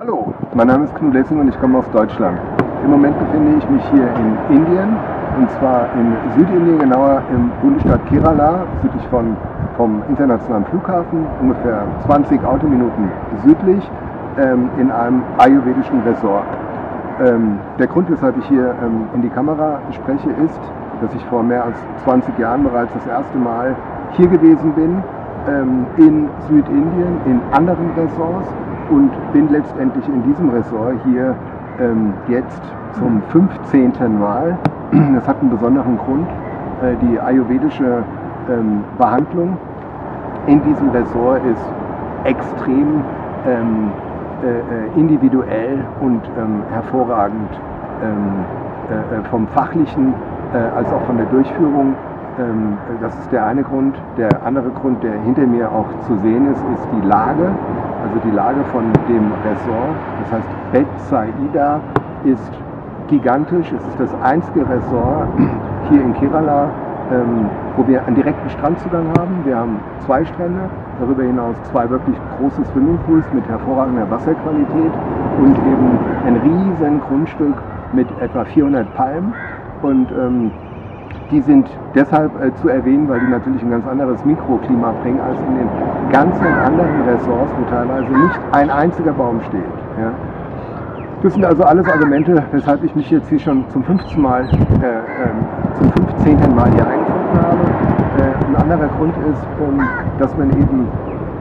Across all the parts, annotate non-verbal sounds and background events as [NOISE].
Hallo, mein Name ist Knut Lessing und ich komme aus Deutschland. Im Moment befinde ich mich hier in Indien und zwar in Südindien, genauer im Bundesstaat Kerala, südlich von, vom internationalen Flughafen, ungefähr 20 Autominuten südlich, ähm, in einem ayurvedischen Resort. Ähm, der Grund, weshalb ich hier ähm, in die Kamera spreche, ist, dass ich vor mehr als 20 Jahren bereits das erste Mal hier gewesen bin, ähm, in Südindien, in anderen Ressorts und bin letztendlich in diesem Ressort hier ähm, jetzt zum 15. Mal. Das hat einen besonderen Grund. Äh, die ayurvedische ähm, Behandlung in diesem Ressort ist extrem ähm, äh, äh individuell und ähm, hervorragend ähm, äh, äh, vom fachlichen äh, als auch von der Durchführung ähm, das ist der eine Grund. Der andere Grund, der hinter mir auch zu sehen ist, ist die Lage. Also die Lage von dem Ressort. Das heißt, Bet Saida ist gigantisch. Es ist das einzige Ressort [CLEARS THROAT] hier in Kerala, ähm, wo wir einen direkten Strandzugang haben. Wir haben zwei Strände, darüber hinaus zwei wirklich große Swimmingpools mit hervorragender Wasserqualität und eben ein riesen Grundstück mit etwa 400 Palmen. Und ähm, die sind deshalb äh, zu erwähnen, weil die natürlich ein ganz anderes Mikroklima bringen als in den ganzen anderen Ressorts, wo teilweise nicht ein einziger Baum steht. Ja. Das sind also alles Argumente, weshalb ich mich jetzt hier schon zum 15. Mal, äh, äh, zum 15. Mal hier eingefunden habe. Äh, ein anderer Grund ist, ähm, dass man eben,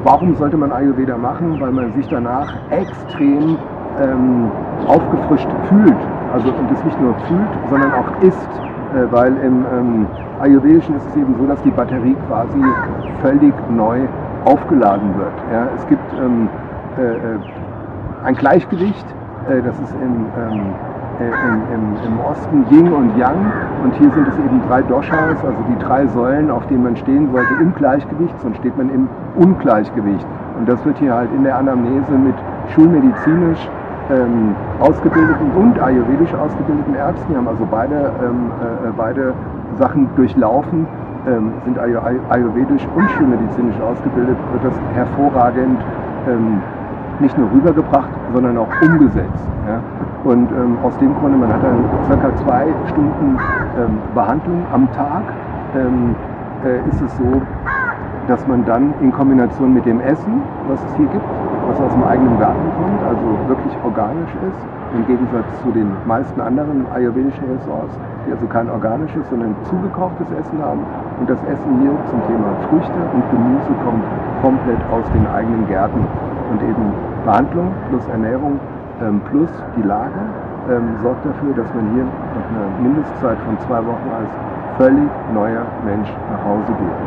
warum sollte man Ayurveda machen? Weil man sich danach extrem ähm, aufgefrischt fühlt. Also und es nicht nur fühlt, sondern auch isst. Äh, weil im ähm, Ayurvedischen ist es eben so, dass die Batterie quasi völlig neu aufgeladen wird. Ja, es gibt ähm, äh, äh ein Gleichgewicht, äh, das ist im, ähm, äh, im, im, im, Osten Yin und Yang und hier sind es eben drei Doshas, also die drei Säulen, auf denen man stehen sollte im Gleichgewicht, sonst steht man im Ungleichgewicht. Und das wird hier halt in der Anamnese mit schulmedizinisch ähm, ausgebildeten und ayurvedisch ausgebildeten Ärzten. Die haben also beide, ähm, äh, beide Sachen durchlaufen, ähm, sind ayurvedisch und schulmedizinisch ausgebildet, wird das hervorragend ähm, nicht nur rübergebracht, sondern auch umgesetzt. Ja? Und ähm, aus dem Grunde, man hat dann circa zwei Stunden ähm, Behandlung am Tag, äh, ist es so, dass man dann in Kombination mit dem Essen, was es hier gibt, was aus dem eigenen Garten kommt, also organisch ist, im Gegensatz zu den meisten anderen ayurvedischen Ressorts, die also kein organisches, sondern zugekochtes Essen haben. Und das Essen hier zum Thema Früchte und Gemüse kommt komplett aus den eigenen Gärten. Und eben Behandlung plus Ernährung ähm, plus die Lage ähm, sorgt dafür, dass man hier nach einer Mindestzeit von zwei Wochen als völlig neuer Mensch nach Hause geht.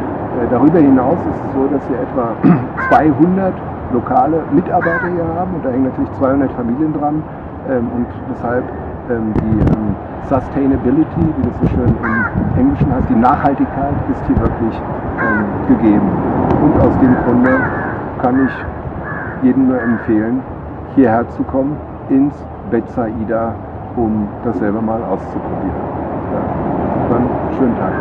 Äh, darüber hinaus ist es so, dass wir etwa [CLEARS THROAT] 200 lokale Mitarbeiter hier haben und da hängen natürlich 200 Familien dran ähm, und deshalb ähm, die ähm, Sustainability, wie das so schön im Englischen heißt, die Nachhaltigkeit ist hier wirklich ähm, gegeben. Und aus dem Grunde kann ich jedem nur empfehlen, hierher zu kommen ins Betsaida, um das selber mal auszuprobieren. Ja. Dann schönen Tag.